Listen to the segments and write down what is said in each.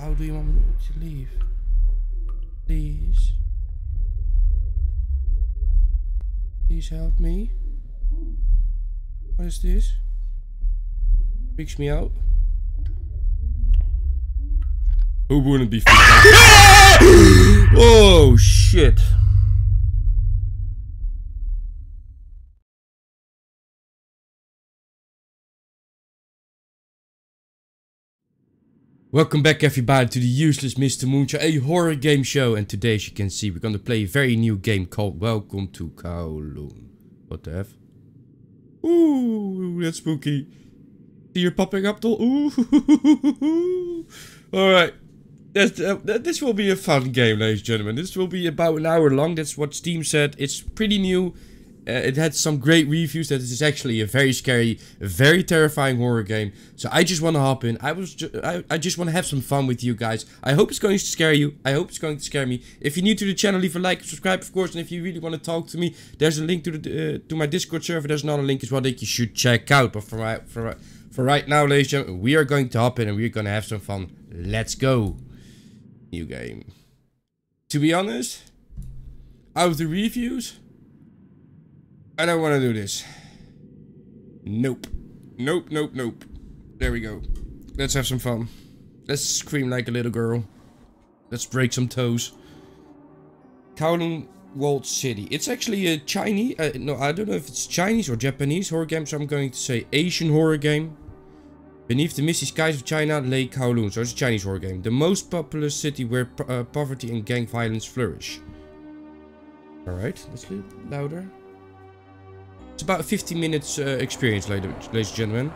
How do you want me to leave? Please. Please help me. What is this? Freaks me out. Who wouldn't be freaked out? oh shit. Welcome back everybody to the Useless Mr. Moonshine, a horror game show. And today as you can see we're gonna play a very new game called Welcome to Kowloon. What the F? Ooh, that's spooky. See you're popping up doll? Ooh. Alright. Uh, this will be a fun game, ladies and gentlemen. This will be about an hour long. That's what Steam said. It's pretty new. Uh, it had some great reviews that this is actually a very scary, very terrifying horror game. So I just want to hop in. I was, ju I, I just want to have some fun with you guys. I hope it's going to scare you. I hope it's going to scare me. If you're new to the channel, leave a like, subscribe, of course. And if you really want to talk to me, there's a link to the uh, to my Discord server. There's another link as well that you should check out. But for right, for for right now, ladies and gentlemen, we are going to hop in and we're going to have some fun. Let's go. New game. To be honest, out of the reviews. I don't want to do this. Nope. Nope, nope, nope. There we go. Let's have some fun. Let's scream like a little girl. Let's break some toes. Kowloon Walled City. It's actually a Chinese... Uh, no, I don't know if it's Chinese or Japanese horror game, so I'm going to say Asian horror game. Beneath the misty skies of China lay Kowloon, so it's a Chinese horror game. The most populous city where uh, poverty and gang violence flourish. Alright, let's do louder. It's about a 15 minutes uh, experience, ladies and gentlemen.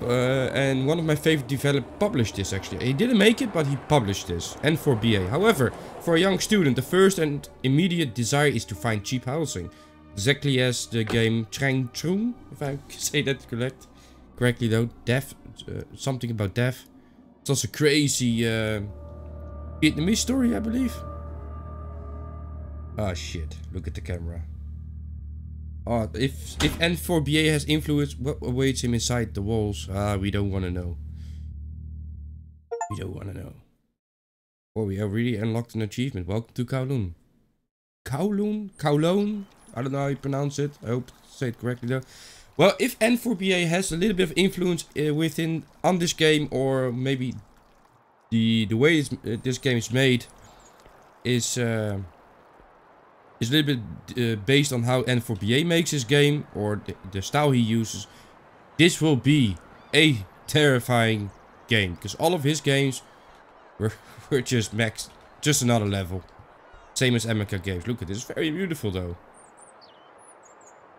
Uh, and one of my favorite developers published this actually. He didn't make it, but he published this. N4BA. However, for a young student, the first and immediate desire is to find cheap housing. Exactly as the game Trang Trung, if I say that correct, correctly though. Death, uh, something about death. It's also a crazy uh, Vietnamese story, I believe. Ah, oh, shit. Look at the camera. Oh, if if N4BA has influence, what awaits him inside the walls? Ah, we don't want to know. We don't want to know. Oh, we have really unlocked an achievement. Welcome to Kowloon. Kowloon? Kowloon? I don't know how you pronounce it. I hope to say it correctly though. Well, if N4BA has a little bit of influence uh, within on this game, or maybe the the way uh, this game is made, is. Uh, is a little bit uh, based on how N4BA makes his game or the, the, style he uses. This will be a terrifying game because all of his games were, were just max, just another level. Same as Emeka games. Look at this, very beautiful though.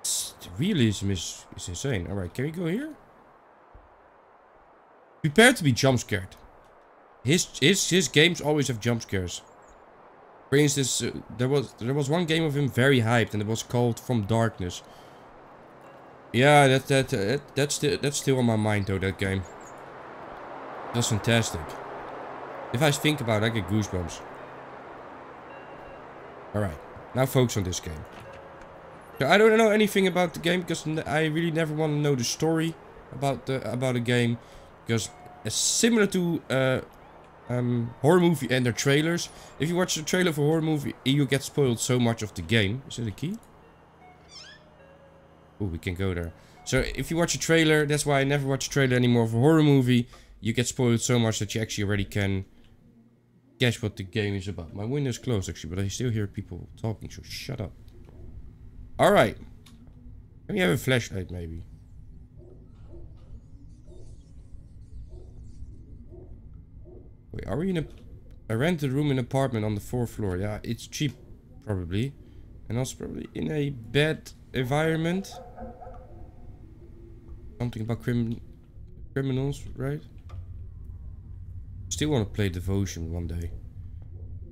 The realism is, is insane. Alright, can we go here? Prepare to be jump scared. His, his, his games always have jump scares. For instance, uh, there was there was one game of him very hyped, and it was called From Darkness. Yeah, that that, uh, that that's still that's still on my mind though. That game. That's fantastic. If I think about it, I get goosebumps. Alright, now focus on this game. So I don't know anything about the game because I really never want to know the story about the about a game because it's similar to uh, um, horror movie and their trailers. If you watch the trailer for horror movie, you get spoiled so much of the game. Is it a key? Oh, we can go there. So if you watch a trailer, that's why I never watch a trailer anymore for horror movie. You get spoiled so much that you actually already can guess what the game is about. My window's closed actually, but I still hear people talking, so shut up. Alright. Let me have a flashlight maybe. Wait, are we in a... I rented a room in an apartment on the fourth floor. Yeah, it's cheap, probably. And also probably in a bad environment. Something about crim criminals, right? Still want to play Devotion one day.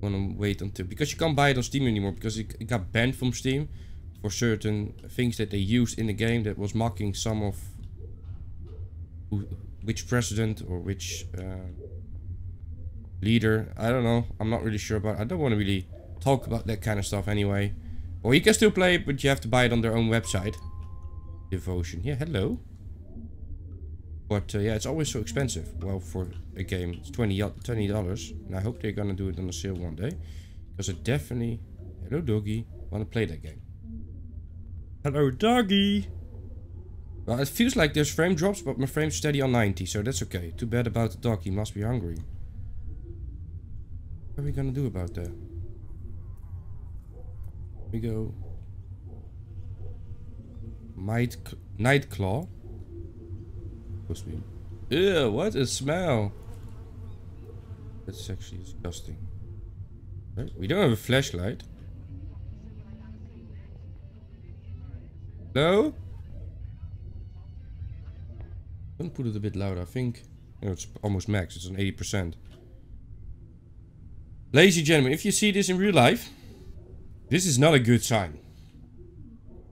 Want to wait until... Because you can't buy it on Steam anymore. Because it, it got banned from Steam. For certain things that they used in the game that was mocking some of... Who, which president or which... Uh, leader. I don't know. I'm not really sure about I don't want to really talk about that kind of stuff anyway. Or you can still play it, but you have to buy it on their own website. Devotion. Yeah, hello. But uh, yeah, it's always so expensive. Well, for a game, it's 20 $20. And I hope they're gonna do it on a sale one day. Because I definitely, hello doggy, want to play that game. Hello doggy! Well, it feels like there's frame drops, but my frame's steady on 90, so that's okay. Too bad about the dog, he must be hungry. What are we gonna do about that? We go... Night, night Claw. Supposed to be... Ew, what a smell! That's actually disgusting. Right? We don't have a flashlight. Hello? Don't put it a bit louder, I think. You know, it's almost max, it's on 80%. Ladies and gentlemen, if you see this in real life, this is not a good sign.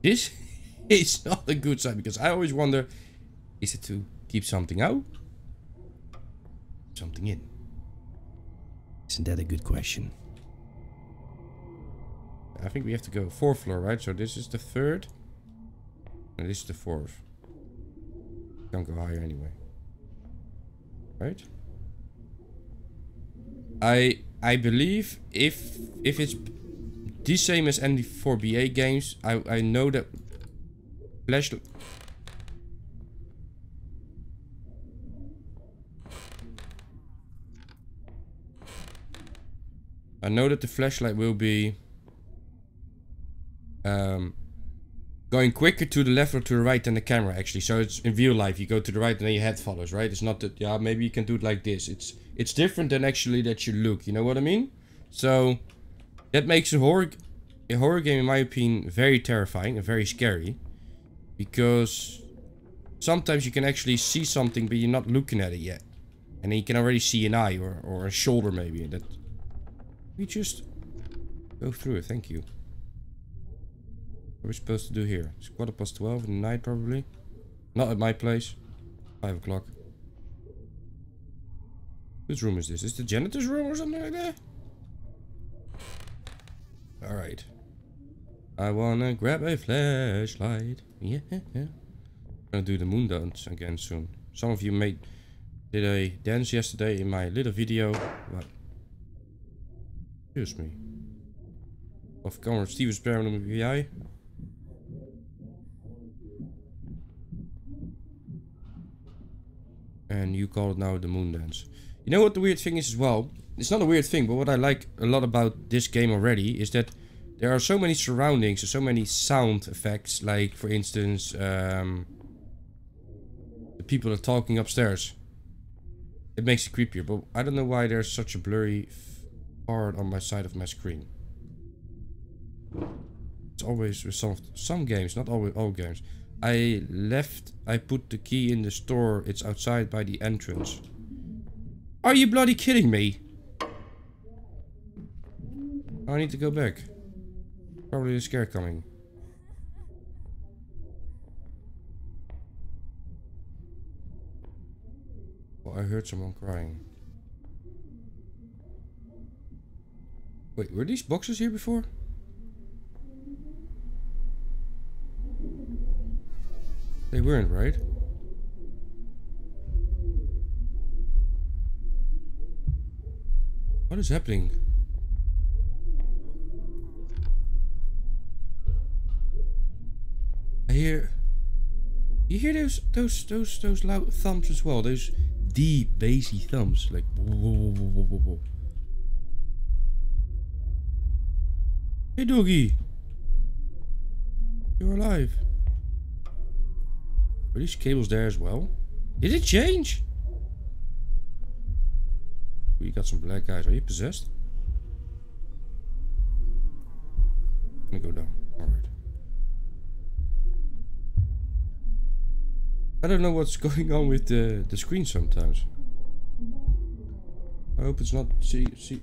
This is not a good sign because I always wonder, is it to keep something out? Something in? Isn't that a good question? I think we have to go fourth floor, right? So this is the third. And this is the fourth. Can't go higher anyway. Right? I I believe if if it's the same as N4BA games, I I know that flashlight I know that the flashlight will be um, going quicker to the left or to the right than the camera actually. So it's in real life, you go to the right and then your head follows, right? It's not that, yeah, maybe you can do it like this. It's it's different than actually that you look, you know what I mean? So that makes a horror, a horror game, in my opinion, very terrifying and very scary. Because sometimes you can actually see something, but you're not looking at it yet. And then you can already see an eye or, or a shoulder maybe. That We just go through it, thank you. What are we supposed to do here? It's quarter past 12 in the night probably. Not at my place. 5 o'clock. Whose room is this? Is the janitor's room or something like that? Alright. I wanna grab a flashlight. Yeah. I'm gonna do the moon dance again soon. Some of you made did a dance yesterday in my little video. But excuse me. Of kamer Steven Sperm jij. And you call it now the moon dance. You know what the weird thing is as well? It's not a weird thing, but what I like a lot about this game already is that there are so many surroundings, so many sound effects. Like, for instance, um, the people are talking upstairs. It makes it creepier, but I don't know why there's such a blurry part on my side of my screen. It's always with some, some games, not always all games. I left, I put the key in the store. It's outside by the entrance. Are you bloody kidding me? I need to go back. Probably a scare coming. Well, I heard someone crying. Wait, were these boxes here before? They weren't, right? What is happening? I hear... You hear those those those those loud thumps as well? Those deep bassy thumps, like Hey doggy, you're alive. Are these cables there as well? Did it change? We got some black guys. Are you possessed? I'm go down. Alright. I don't know what's going on with the, the screen sometimes. I hope it's not... See, see...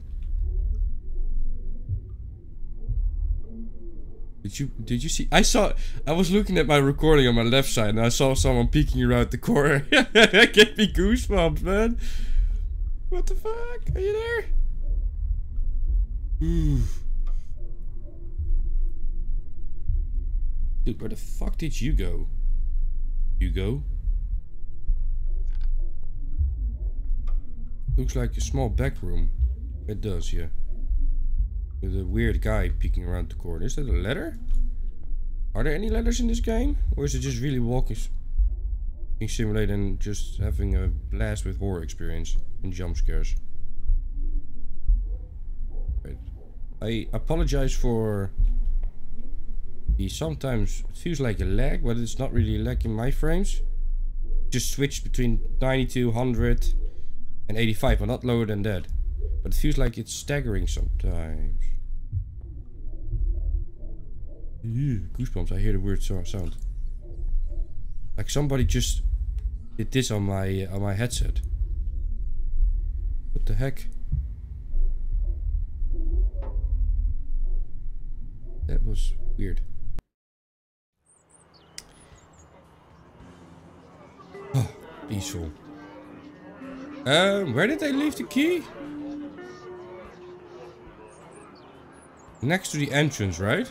Did you did you see? I saw. I was looking at my recording on my left side, and I saw someone peeking around the corner. that gave me goosebumps, man. What the fuck? Are you there? Dude, where the fuck did you go? You go? Looks like a small back room. It does, yeah. With a weird guy peeking around the corner. Is that a letter? Are there any letters in this game? Or is it just really walking simulator and just having a blast with horror experience and jump scares? I apologize for the sometimes feels like a lag, but it's not really lag in my frames. Just switched between 92, 100 and 85, but not lower than that. But it feels like it's staggering sometimes. Ew, goosebumps, I hear the weird sound. Like somebody just did this on my uh, on my headset. What the heck? That was weird. Oh, peaceful. Um, where did they leave the key? Next to the entrance, right?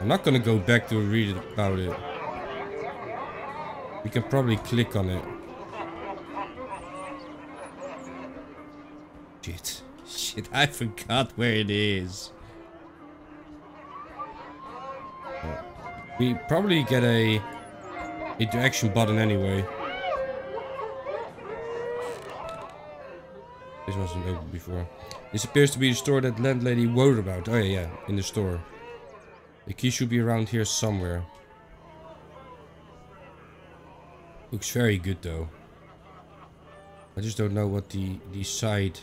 I'm not gonna go back to read about it. We can probably click on it. Shit. Shit, I forgot where it is. Uh, we probably get a interaction button anyway. This wasn't open before. This appears to be the store that landlady wrote about. Oh yeah, yeah, in the store. The key should be around here somewhere. Looks very good though. I just don't know what the, the side...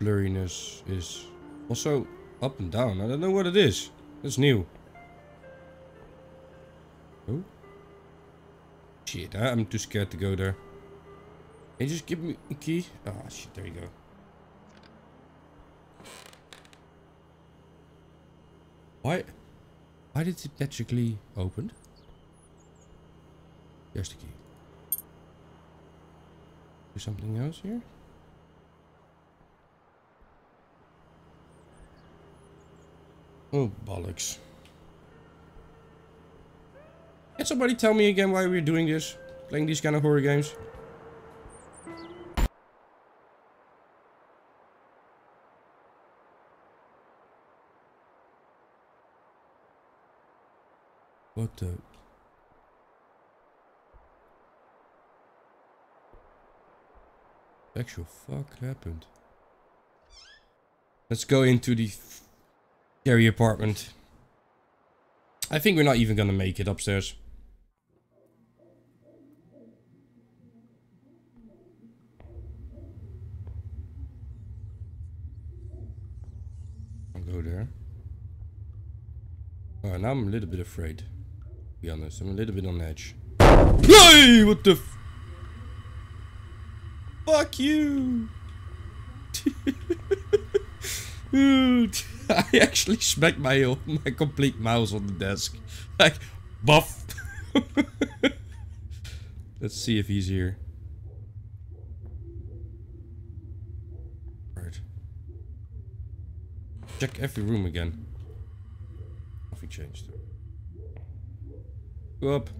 blurriness is. Also, up and down. I don't know what it is. It's new. Oh. Shit, I'm too scared to go there. Can you just give me a key? Ah, oh, shit, there you go. Why? Why did it magically open? There's the key. Is something else here? Oh, bollocks. Can somebody tell me again why we're doing this? Playing these kind of horror games? What the... Actual fuck happened? Let's go into the scary apartment. I think we're not even gonna make it upstairs. I'll go there. Oh, now I'm a little bit afraid be honest. I'm a little bit on edge. Hey, what the Fuck you! I actually smacked my my complete mouse on the desk. Like, buff. Let's see if he's here. Right. Check every room again. Changed. Go up.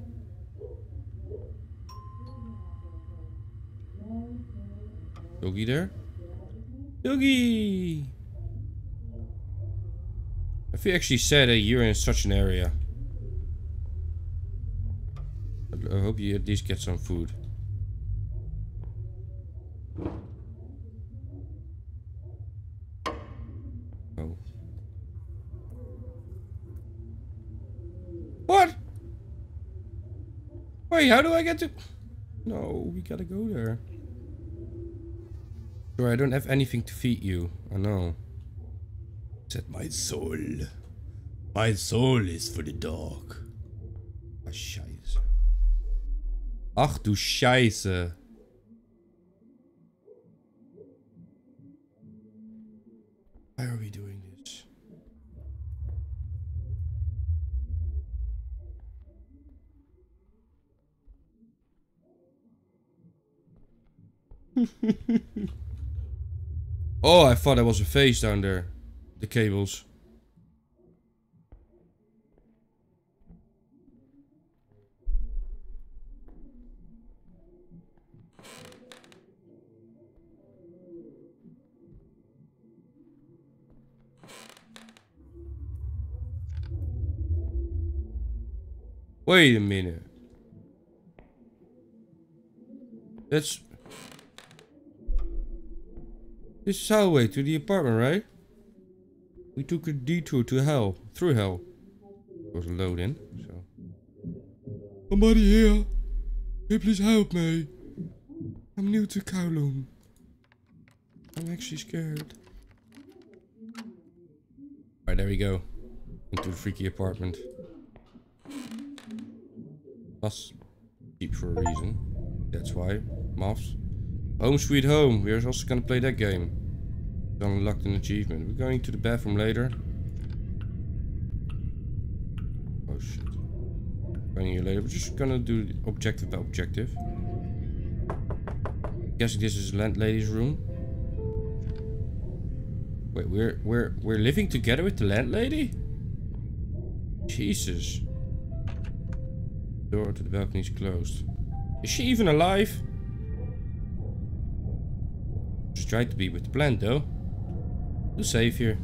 Yogi there? Yogi! If you actually said that you're in such an area. I hope you at least get some food. Wait, how do I get to... No, we gotta go there. Sure, I don't have anything to feed you. I know. Said my soul. My soul is for the dog. Ah, scheiße. Ach du Scheiße. Why are we doing this? oh, I thought there was a face down there. The cables. Wait a minute. That's this is highway to the apartment, right? We took a detour to hell. Through hell. It was a load in, so... Somebody here! Hey, please help me! I'm new to Kowloon. I'm actually scared. Alright, there we go. Into the freaky apartment. That's cheap for a reason. That's why. Moths. Home sweet home. We're also gonna play that game. Unlocked an achievement. We're going to the bathroom later. Oh shit. Going here later. We're just gonna do objective by objective. Guessing this is landlady's room. Wait, we're we're we're living together with the landlady? Jesus. Door to the balcony is closed. Is she even alive? Try to be with the plant though. Safe here.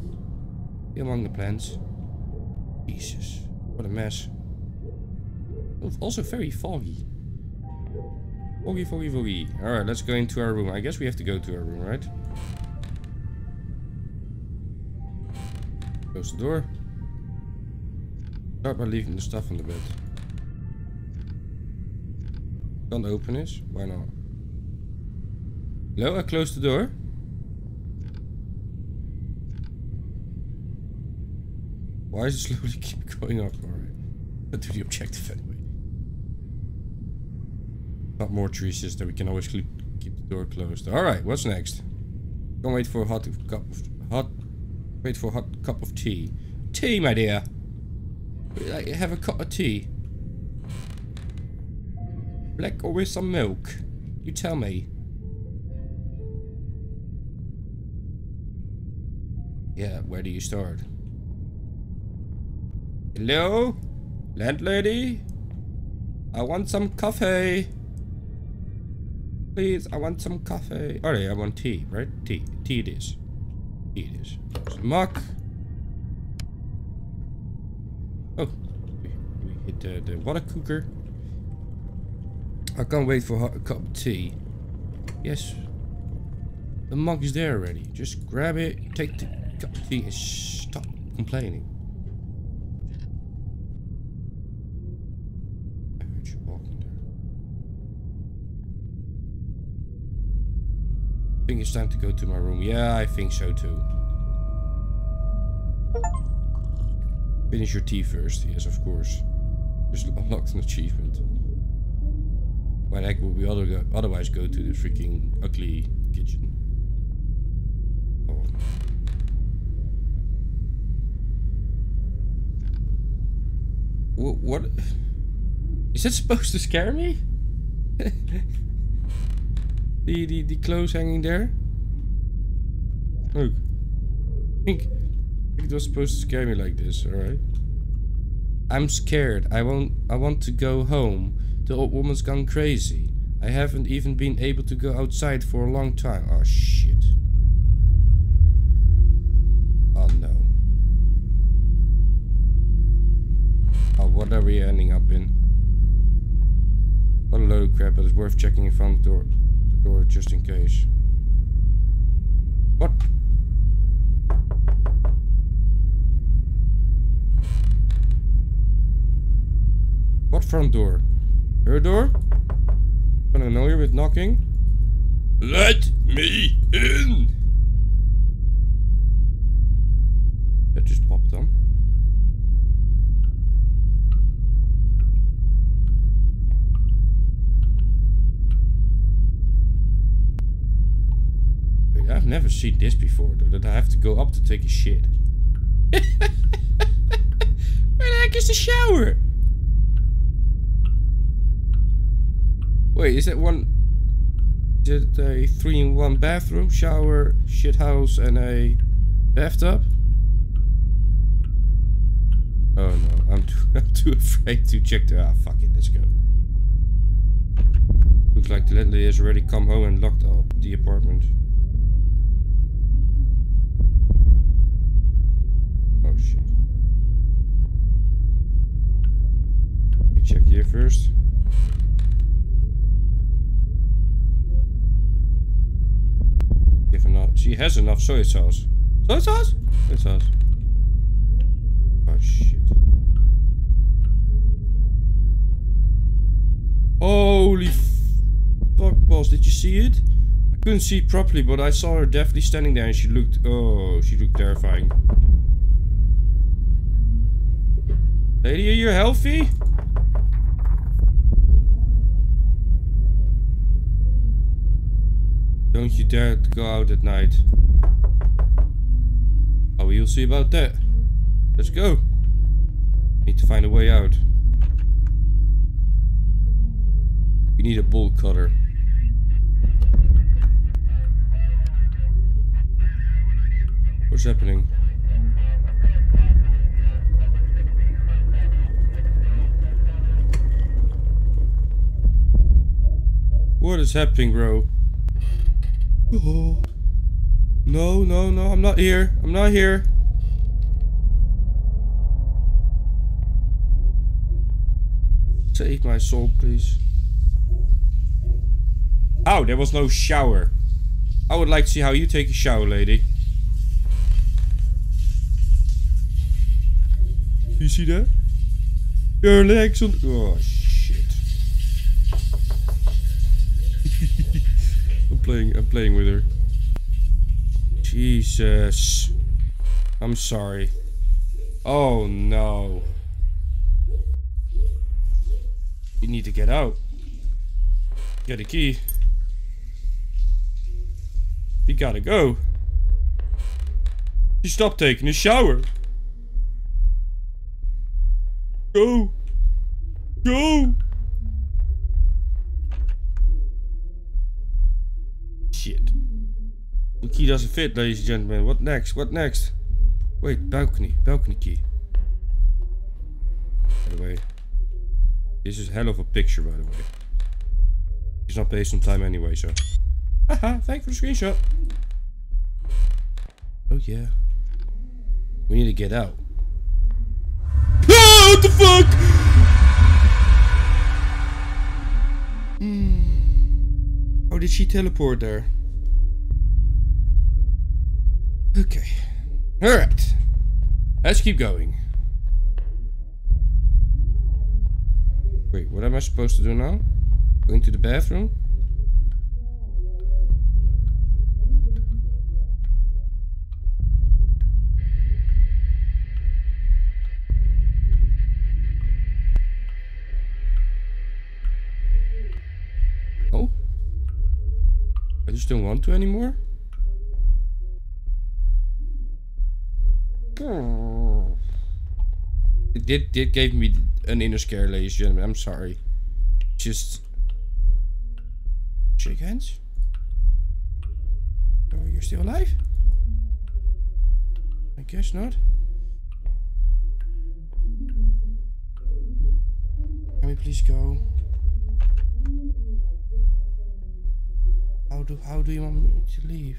Be among the plants. Jesus. What a mess. Also very foggy. Foggy, foggy, foggy. Alright, let's go into our room. I guess we have to go to our room, right? Close the door. Start by leaving the stuff on the bed. Can't open this? Why not? Hello, I closed the door. Why is it slowly keep going up? Alright. Let's do the objective anyway. Not more trees, just that we can always keep the door closed. Alright, what's next? Don't wait for a hot cup of hot wait for a hot cup of tea. Tea, my dear. Like have a cup of tea. Black or with some milk? You tell me. Yeah, where do you start? Hello? Landlady? I want some coffee. Please, I want some coffee. Oh, yeah, I want tea, right? Tea. Tea it is. Tea it is. Muck. Oh, we, we hit the, the water cooker. I can't wait for a cup of tea. Yes. The mug is there already. Just grab it, take the cup of stop complaining. I think it's time to go to my room. Yeah, I think so too. Finish your tea first. Yes, of course. Just unlocked an achievement. Why the heck would we otherwise go to the freaking ugly kitchen? Oh. What, what? Is that supposed to scare me? The, the, the clothes hanging there? Look. I think, I think it was supposed to scare me like this, alright? I'm scared. I won't I want to go home. The old woman's gone crazy. I haven't even been able to go outside for a long time. Oh shit. What are we ending up in? What a load of crap, but it's worth checking in front of the door door just in case. What? What front door? Her door? Gonna annoy you with knocking? Let me in! Never seen this before, though, that I have to go up to take a shit. Where the heck is the shower? Wait, is that one... Is it a three-in-one bathroom, shower, shit house, and a bathtub? Oh no, I'm too, I'm too afraid to check the... Ah, fuck it, let's go. Looks like the landlady has already come home and locked up the apartment. First. If enough, she has enough soy sauce. Soy sauce? Soy sauce. Oh shit. Holy fuck boss! did you see it? I couldn't see it properly, but I saw her definitely standing there and she looked, oh, she looked terrifying. Lady, are you healthy? Don't you dare to go out at night. Oh, we'll see about that. Let's go. Need to find a way out. We need a bolt cutter. What's happening? What is happening, bro? Oh. No, no, no, I'm not here. I'm not here. Save my soul, please. Oh, there was no shower. I would like to see how you take a shower, lady. You see that? Your legs on... Oh. Playing, I'm playing with her. Jesus. I'm sorry. Oh, no. You need to get out. Get a key. You gotta go. You stopped taking a shower. Go. Go. Key doesn't fit, ladies and gentlemen. What next? What next? Wait, balcony. Balcony key. By the way. This is hell of a picture, by the way. He's not based on time anyway, so. Haha, thanks for the screenshot. Oh yeah. We need to get out. Ah, what the fuck? Hmm. How did she teleport there? Okay. Alright. Let's keep going. Wait, what am I supposed to do now? Go into the bathroom? Oh? I just don't want to anymore? Hmm. It did, did gave me an inner scare, ladies and gentlemen. I'm sorry. Just... Shake hands? Oh, you're still alive? I guess not. Can we please go? How do how do you want me to leave?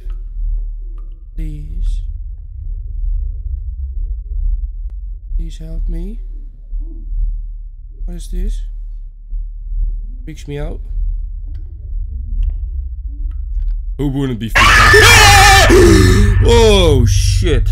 Please. Please help me. What is this? Freaks me out. Who wouldn't be freaked out? oh shit.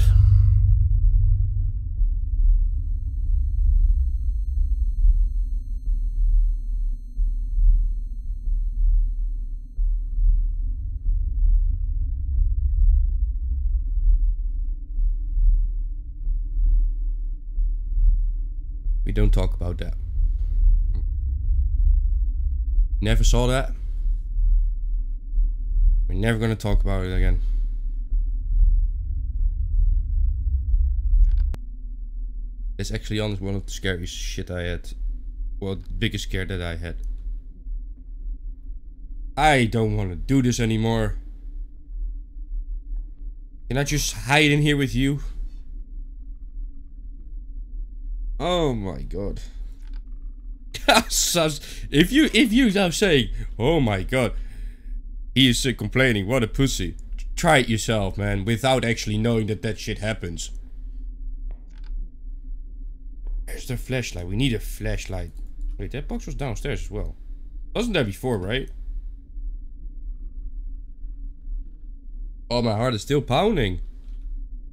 Don't talk about that. Never saw that. We're never gonna talk about it again. It's actually honest one of the scariest shit I had. Well, biggest scare that I had. I don't want to do this anymore. Can I just hide in here with you? Oh my god. if you if you are saying, oh my god, he is complaining, what a pussy. Try it yourself, man, without actually knowing that that shit happens. Where's the flashlight? We need a flashlight. Wait, that box was downstairs as well. Wasn't there before, right? Oh, my heart is still pounding.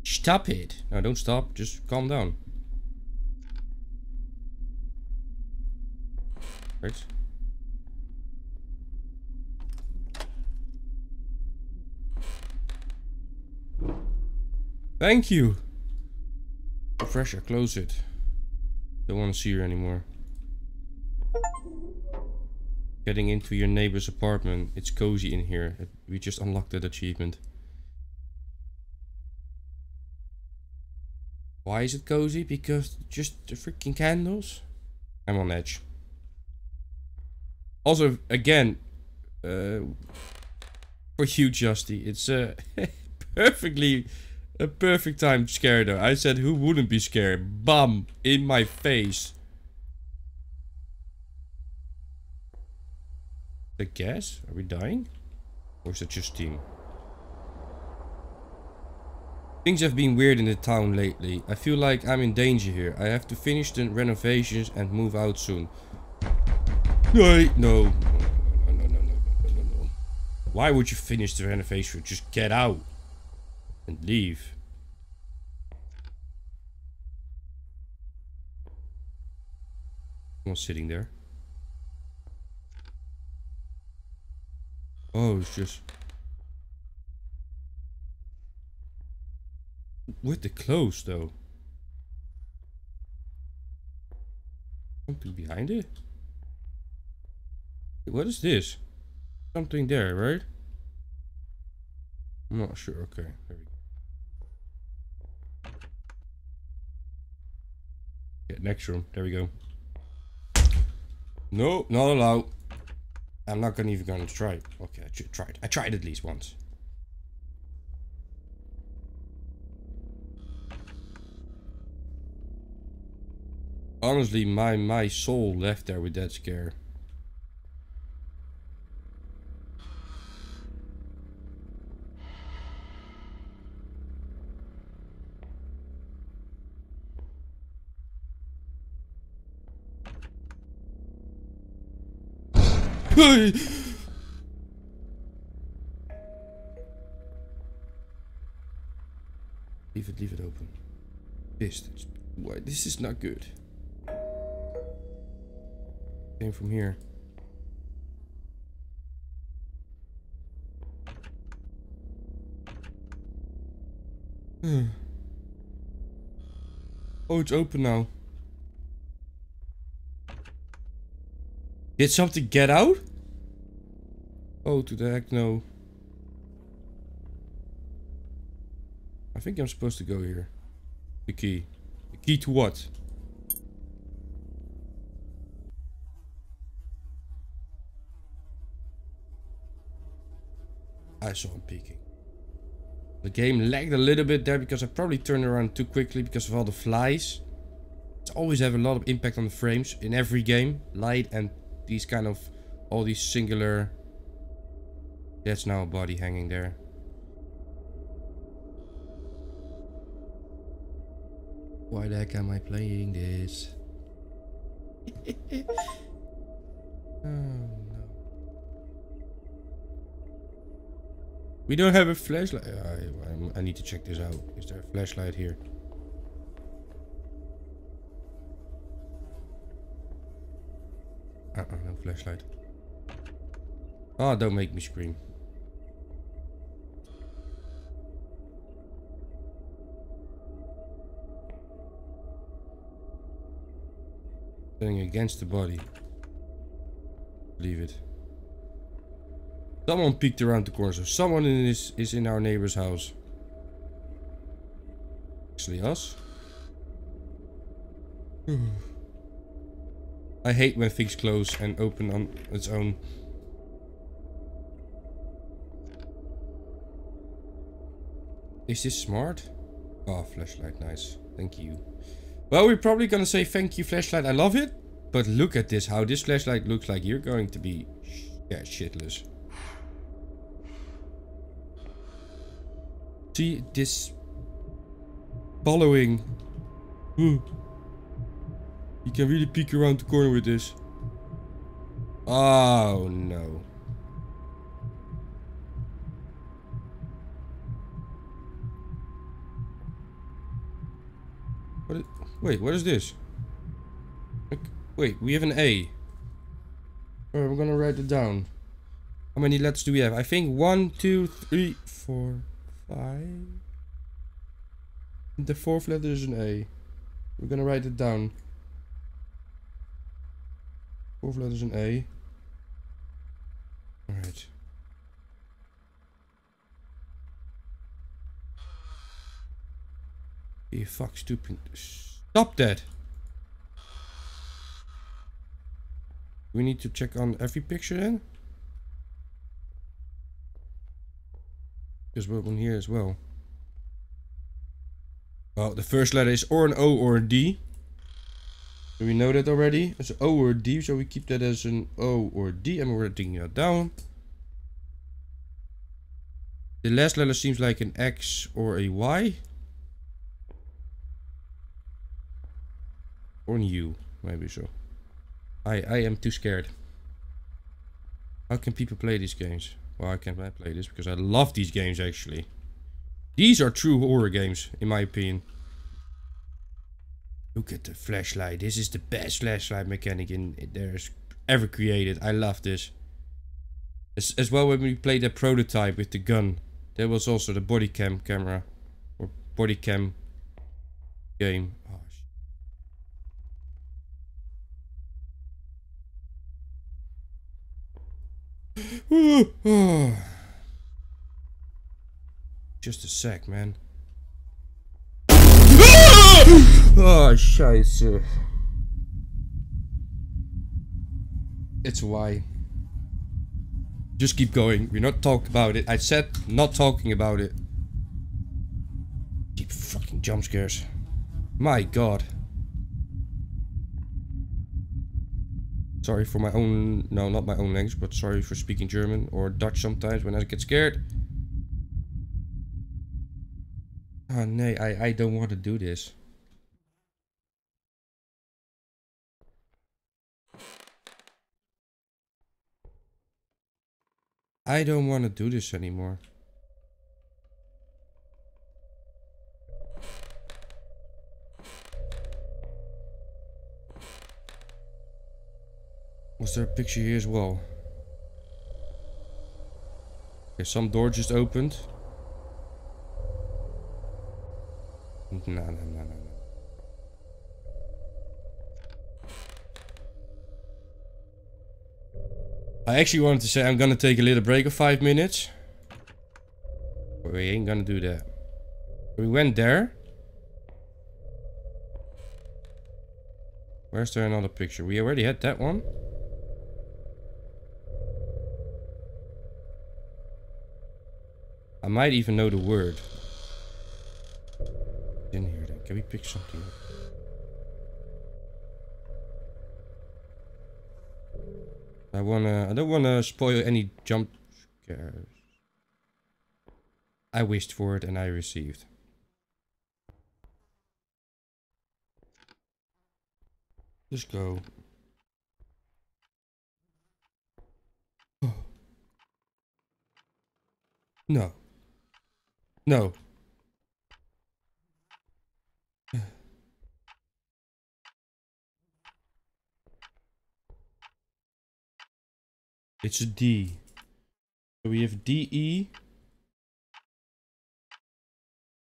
Stop it. No, don't stop. Just calm down. Right. Thank you. Refresher, close it. Don't want to see her anymore. Getting into your neighbor's apartment. It's cozy in here. We just unlocked that achievement. Why is it cozy? Because just the freaking candles? I'm on edge. Also, again, uh, for you, Justy, it's uh, perfectly a perfect time scare though. I said who wouldn't be scared? Bum! In my face. The gas? Are we dying? Or is it just steam? Things have been weird in the town lately. I feel like I'm in danger here. I have to finish the renovations and move out soon. No, no, no, no, no, no, no. Why would you finish the renovation? Just get out and leave. Someone sitting there. Oh, it's just... With the clothes, though. Something behind it? What is this? Something there, right? I'm not sure. Okay, there we go. Yeah, next room. There we go. No, not allowed. I'm not gonna even gonna try. Okay, I tried. I tried at least once. Honestly, my my soul left there with that scare. leave it, leave it open. Pissed. Why? This is not good. Came from here. oh, it's open now. Did something get out? Oh, to the heck no. I think I'm supposed to go here. The key. The key to what? I saw him peeking. The game lagged a little bit there because I probably turned around too quickly because of all the flies. It's always have a lot of impact on the frames in every game. Light and these kind of all these singular that's now a body hanging there. Why the heck am I playing this? Oh no. We don't have a flashlight. I, I, I need to check this out. Is there a flashlight here? Uh-uh, no flashlight. Oh, don't make me scream. Going against the body. Leave it. Someone peeked around the corner, so someone in this is in our neighbor's house. Actually us. I hate when things close and open on its own. Is this smart? Oh, flashlight, nice. Thank you. Well, we're probably gonna say thank you, flashlight. I love it. But look at this, how this flashlight looks like. You're going to be yeah, shitless. See, this following. Hmm. You can really peek around the corner with this. Oh no. Wait, what is this? Wait, we have an A. Alright, we're gonna write it down. How many letters do we have? I think one, two, three, four, five. The fourth letter is an A. We're gonna write it down. Fourth letter is an A. Alright. You fuck stupid. Stop that! We need to check on every picture then? There's one here as well. Well, the first letter is or an O or a D. Do we know that already? It's an O or a D, so we keep that as an O or a D, and we're writing that down. The last letter seems like an X or a Y. Or an U, maybe so. I, I am too scared. How can people play these games? Well, I can't play this because I love these games actually. These are true horror games, in my opinion. Look at the flashlight. This is the best flashlight mechanic in there's ever created. I love this. As, as well when we played the prototype with the gun. There was also the body cam camera. Or body cam game. Oh, Just a sec, man. oh, scheiße. It's why. Just keep going. We're not talking about it. I said not talking about it. Keep fucking jump scares. My god. Sorry for my own, no, not my own language, but sorry for speaking German or Dutch sometimes when I get scared. Oh, nee, I, I don't want to do this. I don't want to do this anymore. Was there a picture here as well? Okay, some door just opened. No, no, no, no, no. I actually wanted to say I'm gonna take a little break of five minutes. But we ain't gonna do that. We went there. Where's there another picture? We already had that one. I might even know the word. In here then. Can we pick something up? I wanna I don't wanna spoil any jump scares. I wished for it and I received. Let's go. No. No. It's a D. So we have DE.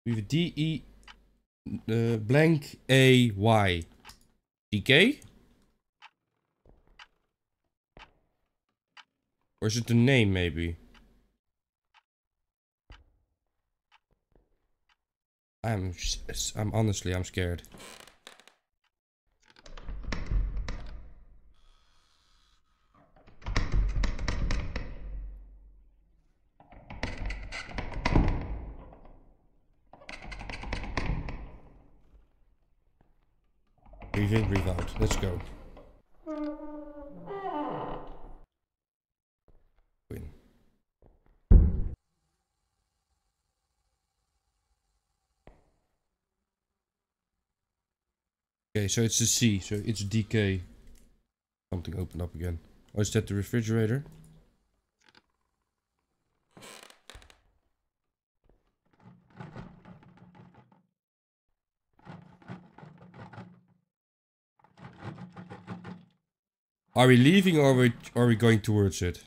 We have DE uh, blank A Y. DK? Or is it the name maybe? I'm, I'm honestly, I'm scared. Breathe in, breathe out. Let's go. Okay, so it's a C, so it's DK. Something opened up again. Or is that the refrigerator? Are we leaving or are we, are we going towards it?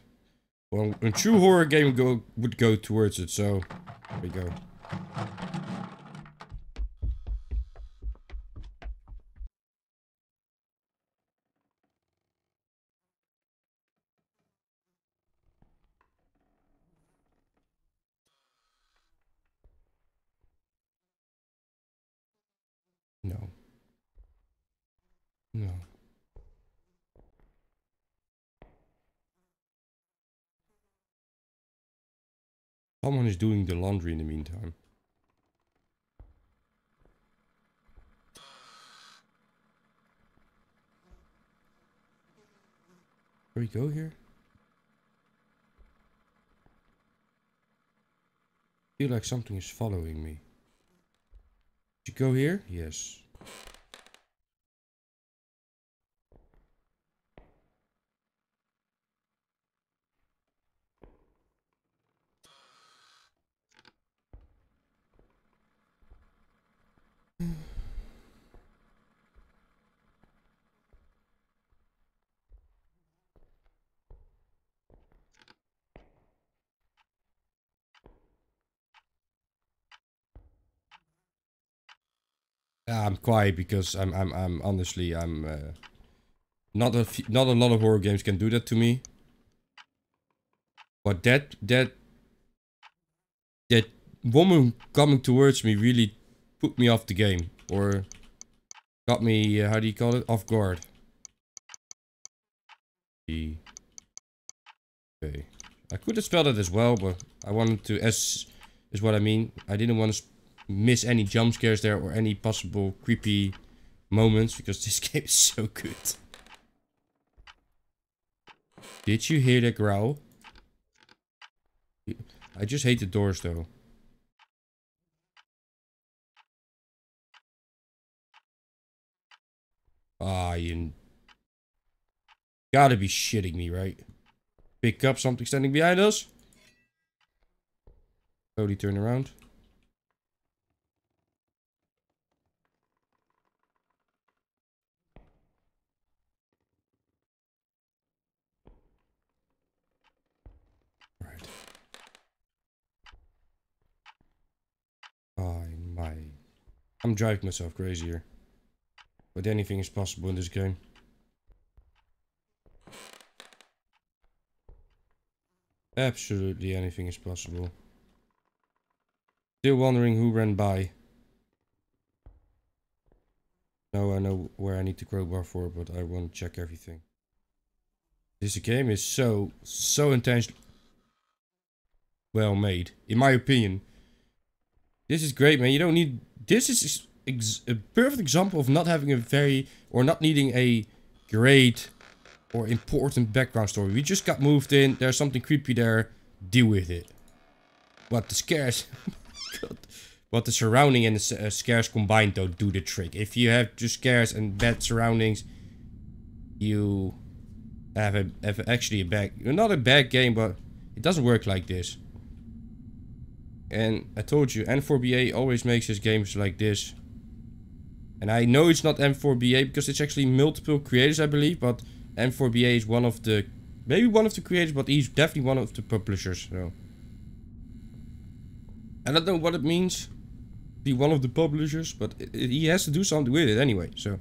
Well, a true horror game go, would go towards it, so... There we go. No. No. Is doing the laundry in the meantime. Where we go here? feel like something is following me. Did you go here? Yes. I'm quiet because I'm I'm I'm honestly I'm uh, not a not a lot of horror games can do that to me. But that that that woman coming towards me really put me off the game or got me uh, how do you call it off guard. Okay. I could have spelled it as well, but I wanted to S is what I mean. I didn't want to miss any jump scares there or any possible creepy moments because this game is so good. Did you hear that growl? I just hate the doors though. Ah, you gotta be shitting me, right? Pick up something standing behind us. Slowly turn around. I'm driving myself crazy here. But anything is possible in this game. Absolutely anything is possible. Still wondering who ran by. Now I know where I need the crowbar for, but I want to check everything. This game is so, so intense. Well made. In my opinion. This is great, man. You don't need this is a perfect example of not having a very, or not needing a great or important background story. We just got moved in, there's something creepy there, deal with it. What the scares. What the surrounding and the uh, scares combined don't do the trick. If you have just scares and bad surroundings, you have, a, have actually a bad, not a bad game, but it doesn't work like this. And I told you, N4BA always makes his games like this. And I know it's not N4BA because it's actually multiple creators, I believe. But N4BA is one of the... Maybe one of the creators, but he's definitely one of the publishers. So. I don't know what it means. Be one of the publishers, but it, it, he has to do something with it anyway, so...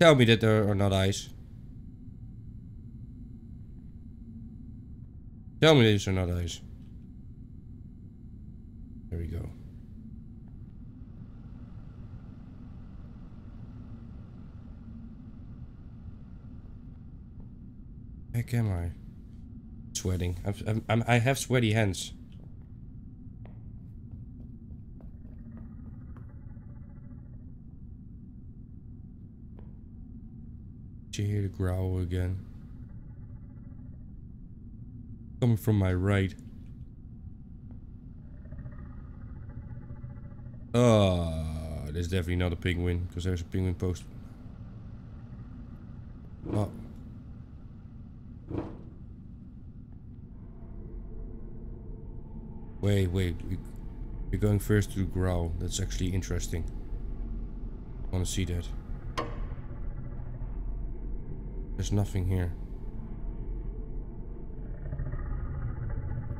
Tell me that there are not eyes. Tell me these are not eyes. There we go. Heck am I? Sweating. I'm, I'm, I have sweaty hands. Did you hear the growl again? Coming from my right. Oh, there's definitely not a penguin, because there's a penguin post. Oh. Wait, wait. We, we're going first to growl. That's actually interesting. I want to see that. There's nothing here.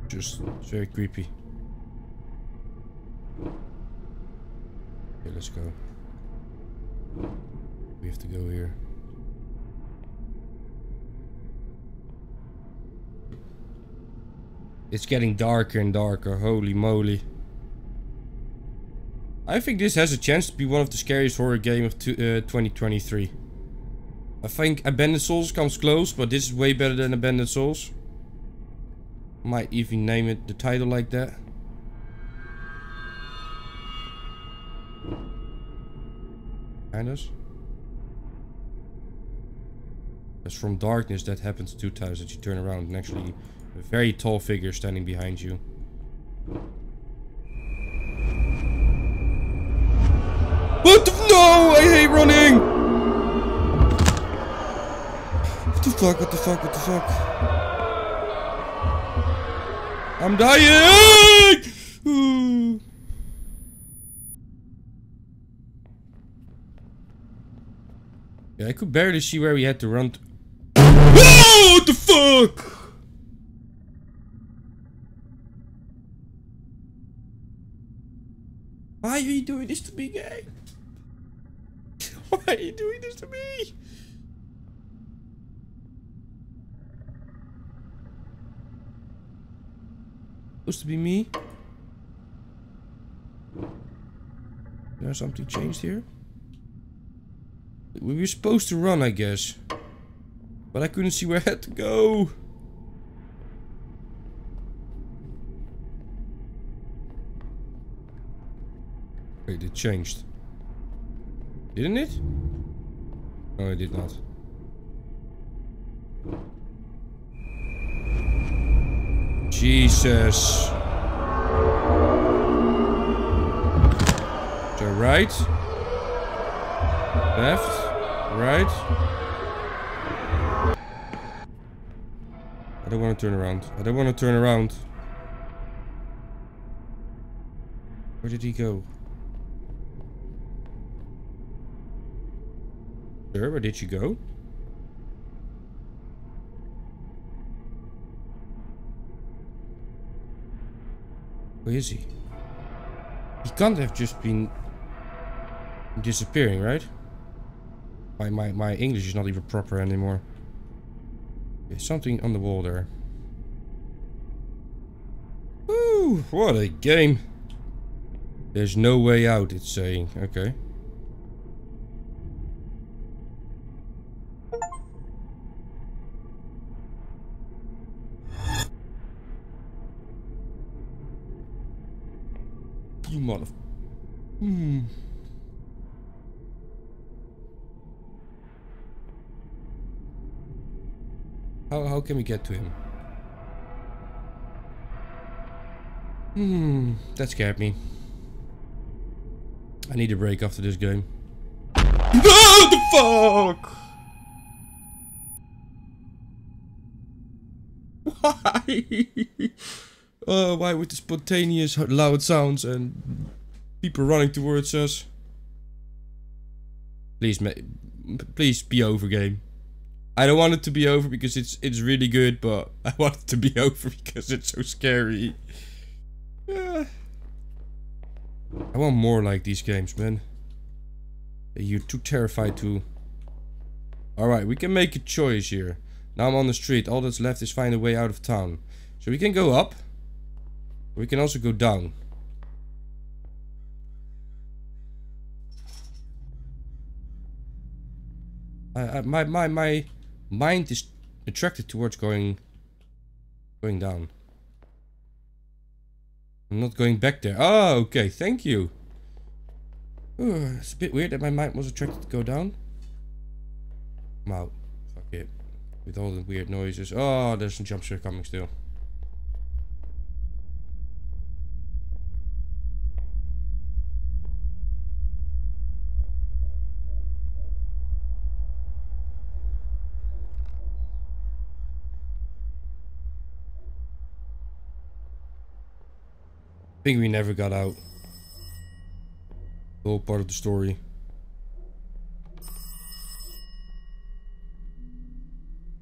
Just very creepy. Okay, let's go. We have to go here. It's getting darker and darker, holy moly. I think this has a chance to be one of the scariest horror games of uh, 2023. I think Abandoned Souls comes close, but this is way better than Abandoned Souls. Might even name it the title like that. Behind us? That's from darkness that happens two times that you turn around and actually a very tall figure standing behind you. What the No! I hate running! What the fuck, what the fuck, what the fuck? I'm dying! yeah, I could barely see where we had to run. To what the fuck? Why are you doing this to me, gang? Why are you doing this to me? Supposed to be me? There's something changed here? We were supposed to run, I guess. But I couldn't see where I had to go. Wait, it changed. Didn't it? No, it did not. Jesus. To right. Left. Right. I don't want to turn around. I don't want to turn around. Where did he go? Sir, where did you go? Where is he? He can't have just been disappearing, right? My, my, my English is not even proper anymore. There's something on the wall there. Ooh, what a game. There's no way out, it's saying. Okay. Mother... Hmm. How, how can we get to him? Hmm, that scared me. I need a break after this game. What the fuck? Why? Uh, why with the spontaneous loud sounds and people running towards us? Please, please be over, game. I don't want it to be over because it's it's really good, but I want it to be over because it's so scary. Yeah. I want more like these games, man. You're too terrified to... Alright, we can make a choice here. Now I'm on the street. All that's left is find a way out of town. So we can go up. We can also go down. My, my, my mind is attracted towards going, going down. I'm not going back there. Oh, okay. Thank you. Ooh, it's a bit weird that my mind was attracted to go down. I'm out. Fuck it. With all the weird noises. Oh, there's a jump scare coming still. Think we never got out. All part of the story.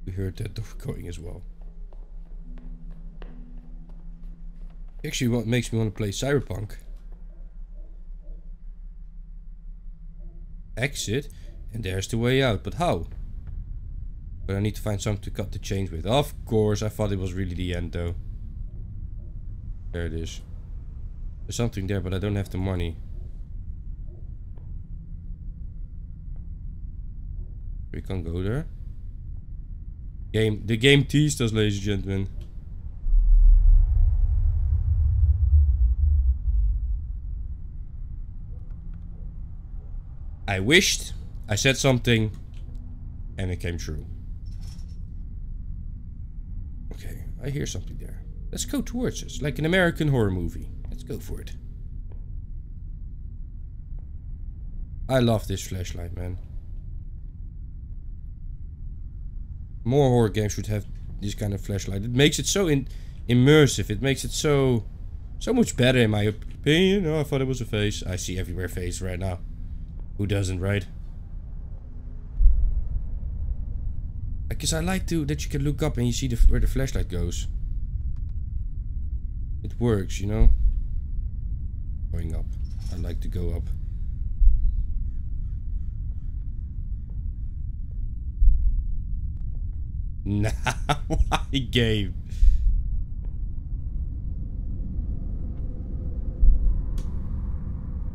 We heard that door going as well. Actually, what makes me want to play Cyberpunk. Exit, and there's the way out. But how? But I need to find something to cut the chains with. Of course, I thought it was really the end though. There it is. There's something there, but I don't have the money. We can't go there. Game, the game teased us, ladies and gentlemen. I wished, I said something, and it came true. Okay, I hear something there. Let's go towards us, like an American horror movie. Let's go for it. I love this flashlight, man. More horror games should have this kind of flashlight. It makes it so in immersive. It makes it so so much better in my opinion. Oh, I thought it was a face. I see everywhere face right now. Who doesn't, right? Because I like to that you can look up and you see the, where the flashlight goes. It works, you know? Going up. I like to go up. Nah, I gave.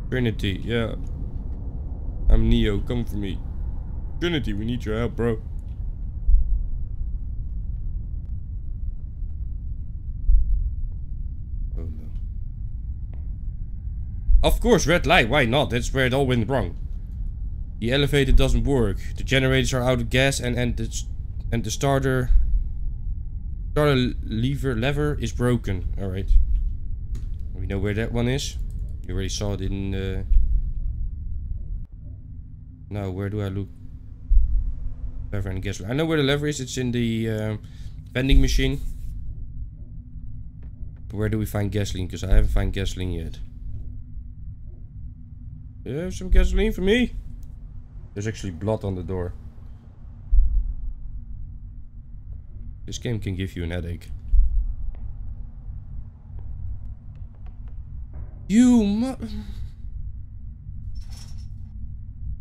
Trinity, yeah. I'm Neo, come for me. Trinity, we need your help, bro. Oh no. Of course, red light, why not? That's where it all went wrong. The elevator doesn't work. The generators are out of gas and, and the and the starter starter lever lever is broken. Alright. We know where that one is. You already saw it in uh Now where do I look? Lever and gas. I know where the lever is, it's in the uh, vending machine. But where do we find gasoline? Because I haven't found gasoline yet. You have some gasoline for me? There's actually blood on the door. This game can give you an headache. You mu-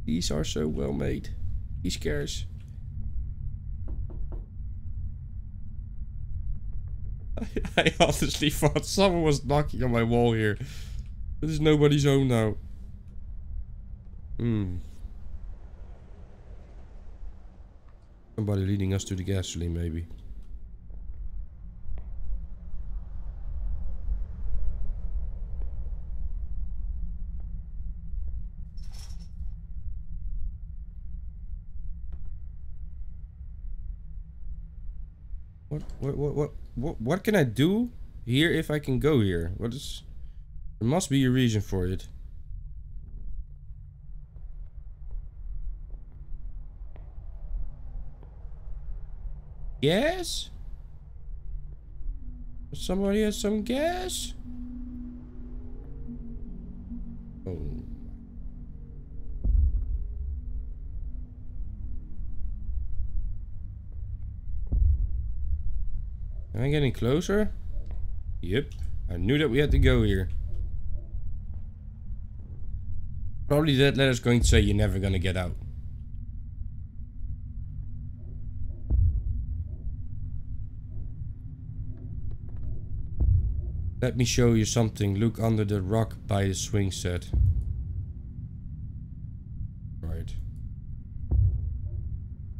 These are so well made. These cars. I, I honestly thought someone was knocking on my wall here. This is nobody's home now. Hmm. Somebody leading us to the gasoline, maybe. What, what, what, what, what, what can I do here if I can go here? What is... There must be a reason for it. Gas? Somebody has some gas? Oh. Am I getting closer? Yep. I knew that we had to go here. Probably that letter's going to say you're never gonna get out. Let me show you something. Look under the rock by the swing set. Right.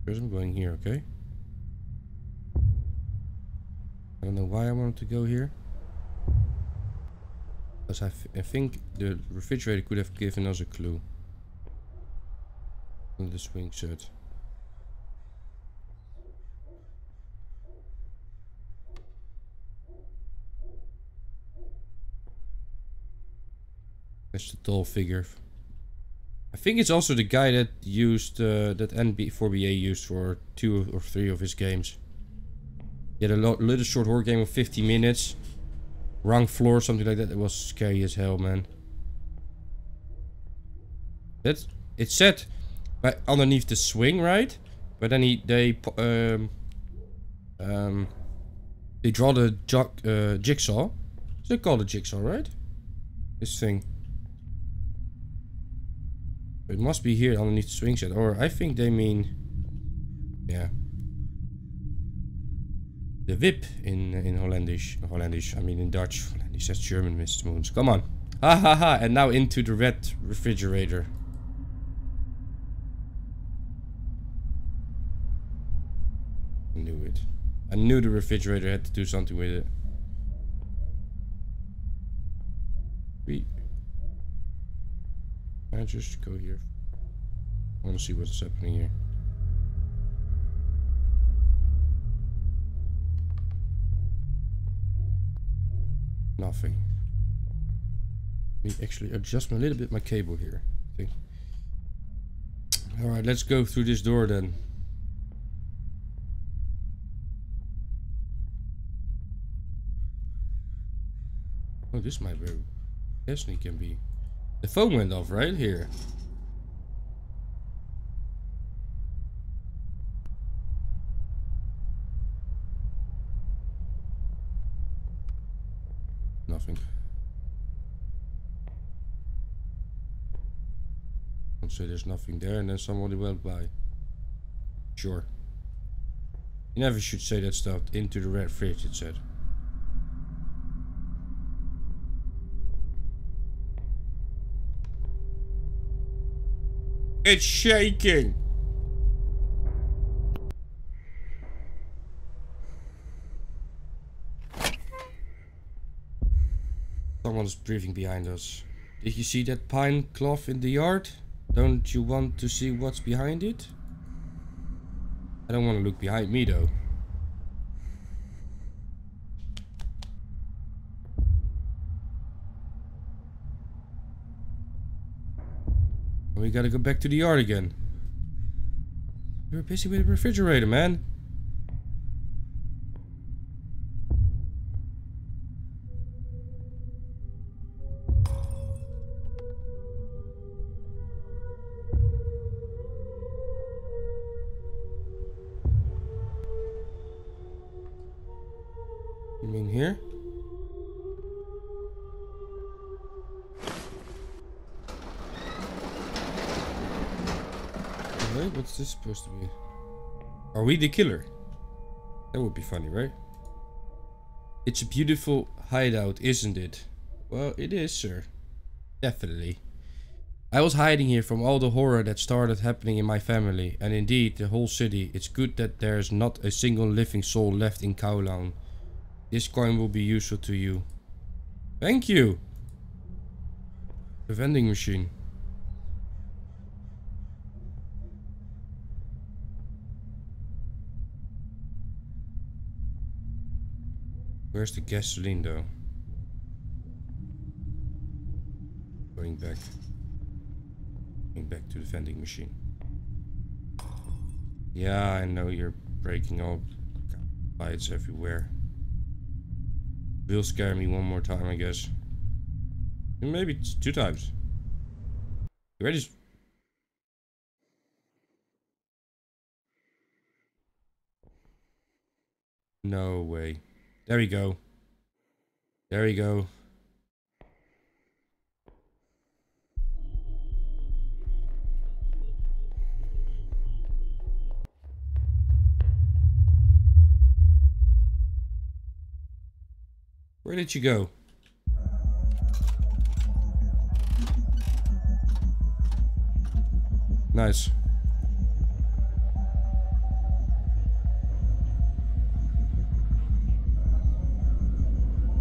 First I'm going here, okay? I don't know why I wanted to go here. Because I, I think the refrigerator could have given us a clue. The swing set. That's the tall figure. I think it's also the guy that used uh, that N4BA used for two or three of his games. He had a little short horror game of 50 minutes. wrong floor, something like that. It was scary as hell, man. That's it said but underneath the swing, right? But then he they um um they draw the uh, jigsaw. It called a jigsaw, right? This thing. It must be here underneath the swing set, or I think they mean, yeah, the whip in in Hollandish. Hollandish, I mean in Dutch. Hollandish, that's German, Mr. Moons. Come on. Ha ha ha, and now into the red refrigerator. I knew it. I knew the refrigerator had to do something with it. We... I just go here. I want to see what's happening here. Nothing. Let me actually adjust a little bit my cable here. Alright, let's go through this door then. Oh, this might be... Destiny can be... The phone went off right here. Nothing. Don't say there's nothing there and then somebody went by. Sure. You never should say that stuff into the red fridge, it said. It's shaking. Someone's breathing behind us. Did you see that pine cloth in the yard? Don't you want to see what's behind it? I don't want to look behind me though. We gotta go back to the yard again. You're busy with the refrigerator, man. Supposed to be? Are we the killer? That would be funny, right? It's a beautiful hideout, isn't it? Well, it is, sir. Definitely. I was hiding here from all the horror that started happening in my family, and indeed the whole city. It's good that there's not a single living soul left in Kowloon. This coin will be useful to you. Thank you! The vending machine. Where's the gasoline though? Going back. Going back to the vending machine. Yeah, I know you're breaking all lights everywhere. Will scare me one more time, I guess. Maybe two times. You ready? No way. There we go. There we go. Where did you go? Nice.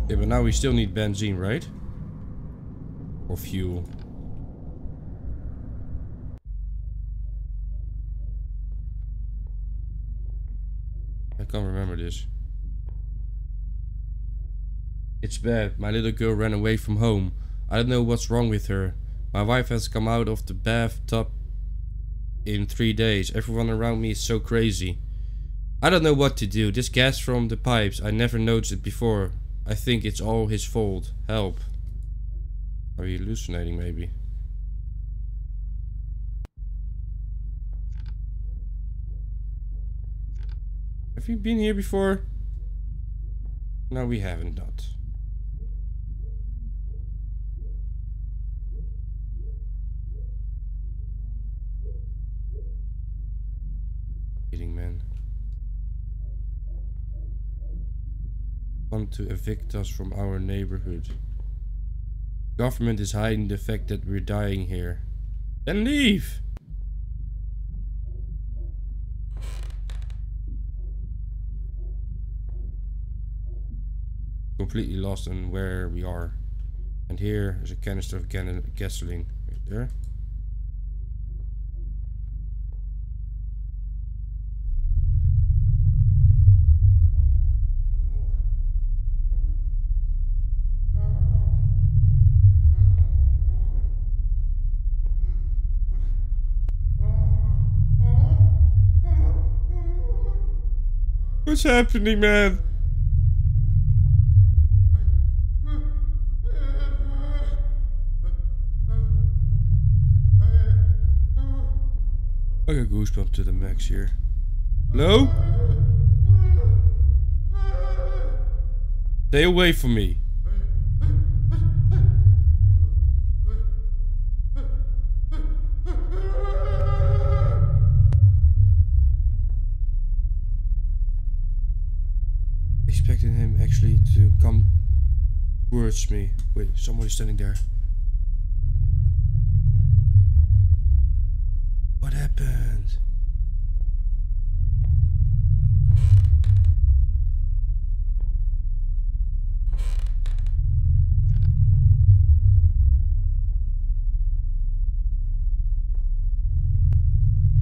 Yeah, but now we still need benzene, right? Or fuel. I can't remember this. It's bad. My little girl ran away from home. I don't know what's wrong with her. My wife has come out of the bathtub in three days. Everyone around me is so crazy. I don't know what to do. This gas from the pipes, I never noticed it before. I think it's all his fault. Help. Are you hallucinating maybe? Have you been here before? No, we haven't not. To evict us from our neighborhood. Government is hiding the fact that we're dying here. Then leave! Completely lost on where we are. And here is a canister of gasoline. Right there. What's happening, man? I got goosebumps to the max here. Hello? Stay away from me. Expecting him actually to come me. Wait, somebody's standing there. What happened?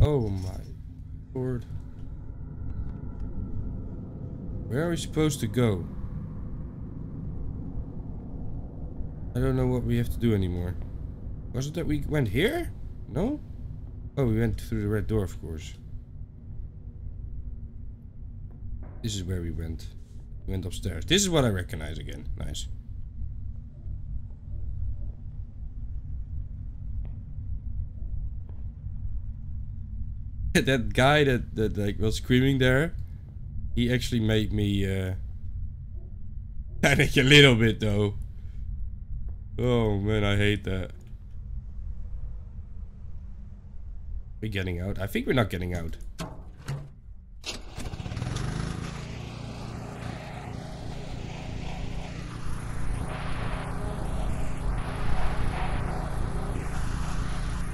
Oh my lord. Where are we supposed to go? I don't know what we have to do anymore. Was it that we went here? No? Oh, we went through the red door, of course. This is where we went. We went upstairs. This is what I recognize again. Nice. that guy that, that like was screaming there, he actually made me uh, panic a little bit though. Oh man, I hate that. we getting out? I think we're not getting out.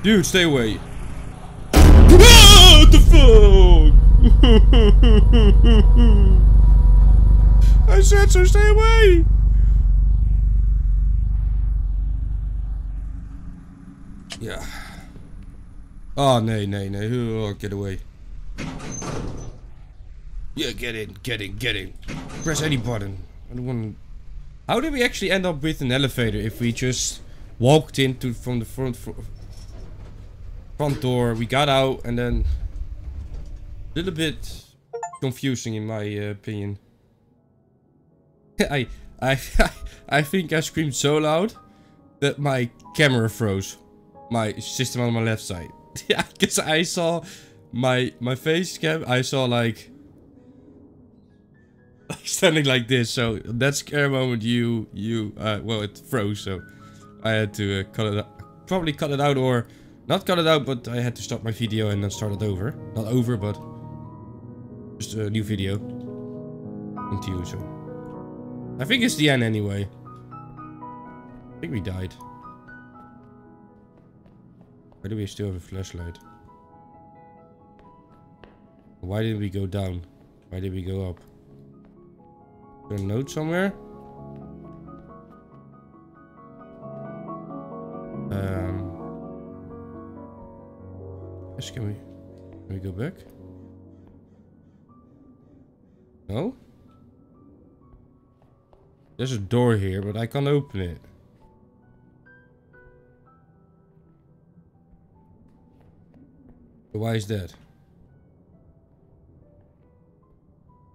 Dude, stay away. what the fuck? I said so, stay away. Yeah. Oh, nee, nee, nee. Oh, get away. Yeah, get in, get in, get in. Press any button. I don't want How did we actually end up with an elevator if we just walked into from the front front door, we got out, and then... A little bit confusing in my uh, opinion. I, I, I think I screamed so loud that my camera froze. My system on my left side. yeah, because I saw my my face cam. I saw like standing like this. So that scare moment, you you uh, well, it froze. So I had to uh, cut it. Out, probably cut it out or not cut it out, but I had to stop my video and then start it over. Not over, but just a new video. Continue. So I think it's the end anyway. I think we died. Why do we still have a flashlight? Why did we go down? Why did we go up? Is a note somewhere? Um. Yes, can we... Can we go back? No? There's a door here, but I can't open it. Why is that?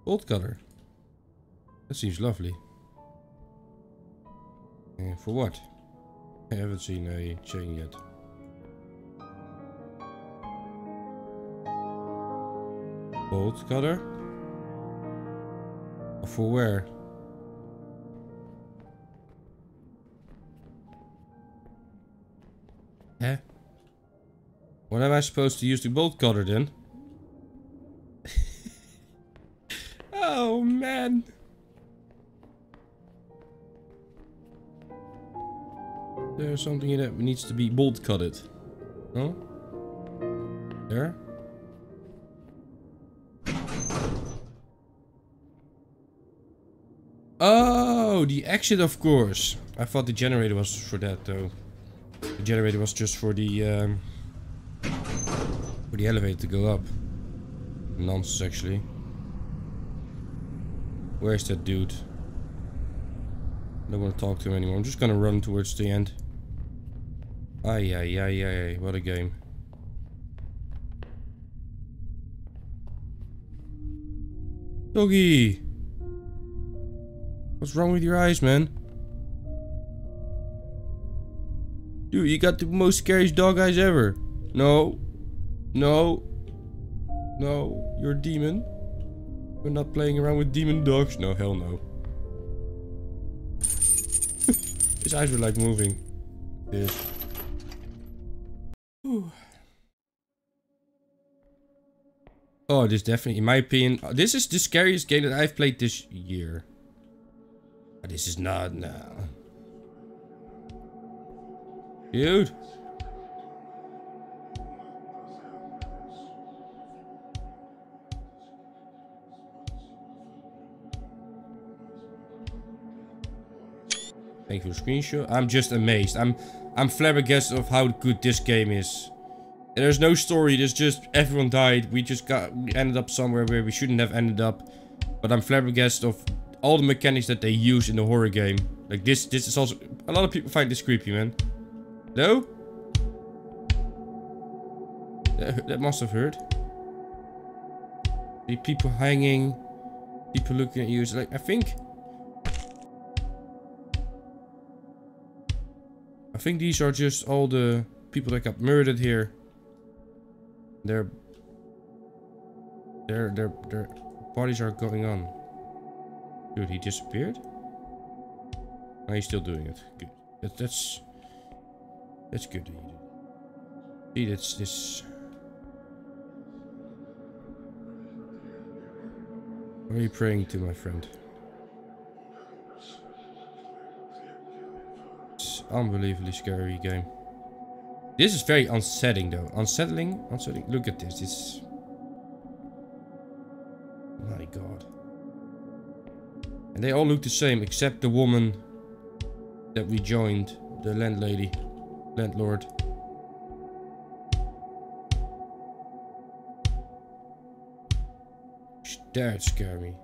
Bolt cutter. That seems lovely. For what? I haven't seen a chain yet. Bolt cutter? For where? What am I supposed to use the bolt cutter then? oh man. There's something that needs to be bolt cutted. No? There? Oh, the exit of course. I thought the generator was for that though. The generator was just for the um, the elevator to go up. Nonsense actually. Where's that dude? I don't want to talk to him anymore. I'm just gonna run towards the end. Ay ay ay ay, what a game. Doggy! What's wrong with your eyes, man? Dude, you got the most scariest dog eyes ever. No. No. No. You're a demon. We're not playing around with demon dogs. No, hell no. His eyes were like moving. This. Oh, this definitely, in my opinion, uh, this is the scariest game that I've played this year. This is not now. Dude. Thank you for the screenshot. I'm just amazed. I'm I'm flabbergasted of how good this game is. There's no story. There's just everyone died. We just got we ended up somewhere where we shouldn't have ended up. But I'm flabbergasted of all the mechanics that they use in the horror game. Like this, this is also... A lot of people find this creepy, man. No? That, that must have hurt. The people hanging. People looking at you. It's like, I think... I think these are just all the people that got murdered here. Their... Their, their, their bodies are going on. Dude, he disappeared? Oh, he's still doing it. Good. That, that's... That's good See, that's this... What are you praying to, my friend? Unbelievably scary game. This is very unsettling, though. Unsettling? Unsettling? Look at this. This... My god. And they all look the same except the woman that we joined. The landlady. Landlord. That scared me.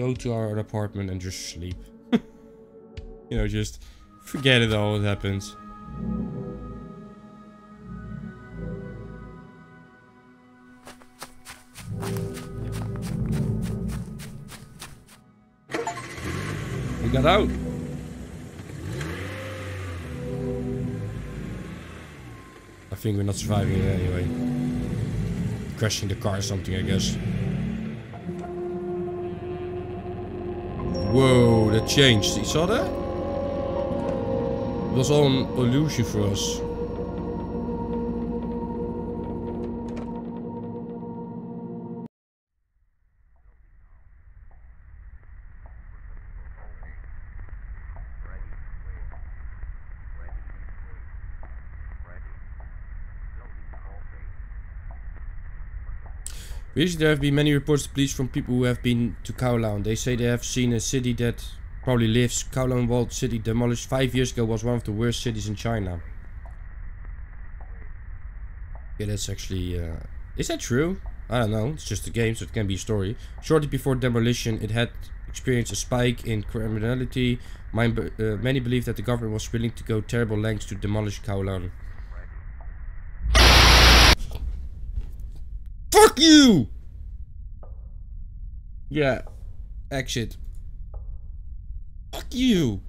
Go to our apartment and just sleep. you know, just forget it all that happens. We got out. I think we're not surviving it anyway. Crashing the car or something, I guess. Whoa, that changed. You saw that? It was all an illusion for us. Recently there have been many reports to police from people who have been to Kowloon. They say they have seen a city that probably lives. Kowloon Walled City demolished five years ago was one of the worst cities in China. Yeah, that's actually... Uh, is that true? I don't know. It's just a game, so it can be a story. Shortly before demolition, it had experienced a spike in criminality. Uh, many believe that the government was willing to go terrible lengths to demolish Kowloon. Fuck you! Yeah. Exit. Fuck you.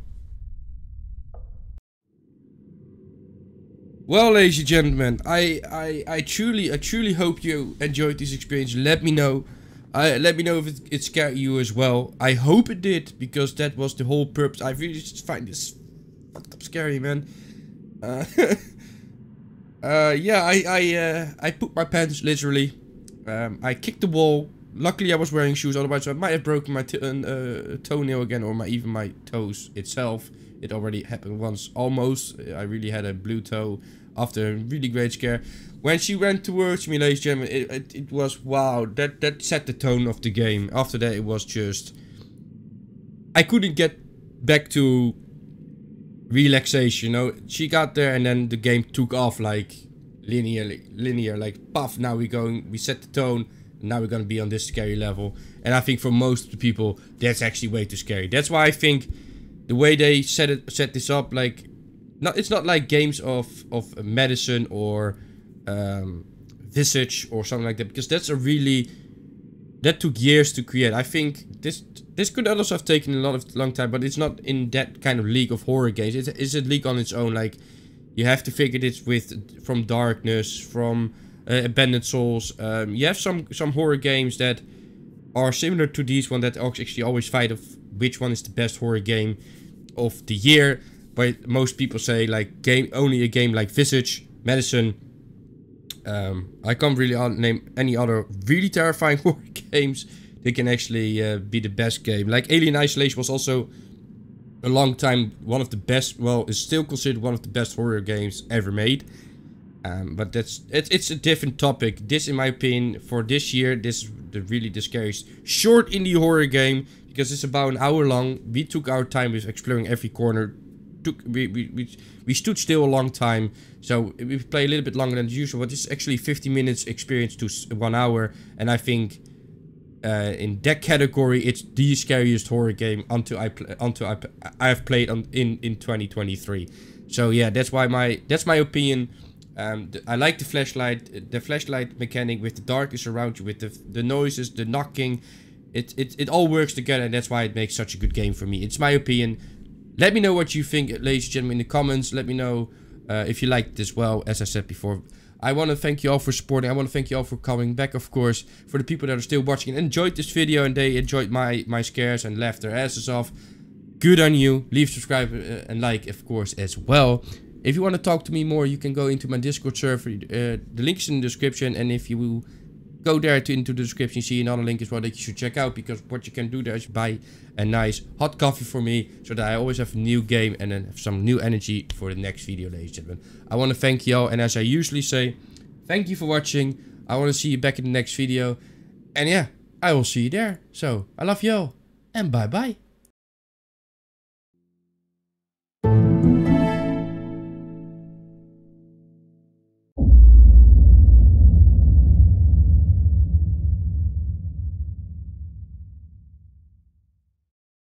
Well, ladies and gentlemen, I, I, I truly, I truly hope you enjoyed this experience. Let me know. Uh, let me know if it, it scared you as well. I hope it did, because that was the whole purpose. I really just find this fucked up scary, man. Uh, uh, yeah, I, I, uh, I pooped my pants, literally. Um, I kicked the wall. Luckily, I was wearing shoes, otherwise I might have broken my uh, toenail again, or my even my toes itself. It already happened once, almost. I really had a blue toe after a really great scare. When she ran towards me, ladies and gentlemen, it, it, it was wow. That that set the tone of the game. After that, it was just I couldn't get back to relaxation. You know, she got there, and then the game took off like linear, linear. Like puff. Now we're going. We set the tone. now we're gonna be on this scary level. And I think for most people, that's actually way too scary. That's why I think the way they set it, set this up, like, not it's not like games of of Madison or um, Visage or something like that because that's a really that took years to create. I think this this could also have taken a lot of long time, but it's not in that kind of league of horror games. It's, it's a league on its own. Like you have to figure this with from Darkness, from uh, Abandoned Souls. Um, you have some some horror games that are similar to these one that actually always fight of which one is the best horror game of the year. But most people say like game only a game like Visage, Madison, um, I can't really name any other really terrifying horror games that can actually uh, be the best game. Like Alien Isolation was also a long time one of the best, well, is still considered one of the best horror games ever made. Um, but that's it, it's a different topic. This, in my opinion, for this year, this is the really the scariest short indie horror game because it's about an hour long. We took our time with exploring every corner, took we, we, we, we stood still a long time. So we play a little bit longer than usual, but it's actually 50 minutes experience to one hour. And I think uh, in that category, it's the scariest horror game until I until I I have played on in in 2023. So yeah, that's why my that's my opinion. Um, I like the flashlight, the flashlight mechanic with the darkness around you, with the the noises, the knocking. It, it, it all works together and that's why it makes such a good game for me. It's my opinion. Let me know what you think, ladies and gentlemen, in the comments. Let me know uh, if you liked this well, as I said before. I want to thank you all for supporting. I want to thank you all for coming back, of course. For the people that are still watching and enjoyed this video and they enjoyed my, my scares and laughed their asses off. Good on you. Leave, subscribe, uh, and like, of course, as well. If you want to talk to me more, you can go into my Discord server. Uh, the link is in the description. And if you go there to into the description see another link as well that you should check out because what you can do there is buy a nice hot coffee for me so that I always have a new game and then have some new energy for the next video ladies and gentlemen. I want to thank you all and as I usually say thank you for watching. I want to see you back in the next video. And yeah I will see you there. So I love you all and bye bye